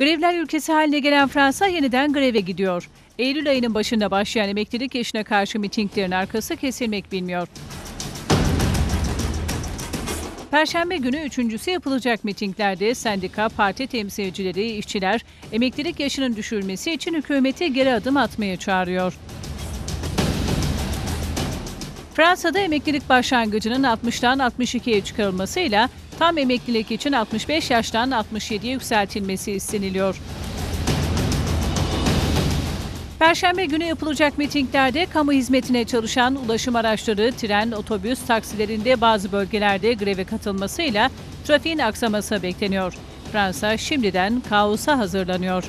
Grevler ülkesi haline gelen Fransa yeniden greve gidiyor. Eylül ayının başında başlayan emeklilik yaşına karşı mitinglerin arkası kesilmek bilmiyor. Perşembe günü üçüncüsü yapılacak mitinglerde sendika, parti temsilcileri, işçiler emeklilik yaşının düşürülmesi için hükümeti geri adım atmaya çağırıyor. Fransa'da emeklilik başlangıcının 60'tan 62'ye çıkarılmasıyla tam emeklilik için 65 yaştan 67'ye yükseltilmesi isteniliyor. Perşembe günü yapılacak mitinglerde kamu hizmetine çalışan ulaşım araçları, tren, otobüs, taksilerinde bazı bölgelerde greve katılmasıyla trafiğin aksaması bekleniyor. Fransa şimdiden kaosa hazırlanıyor.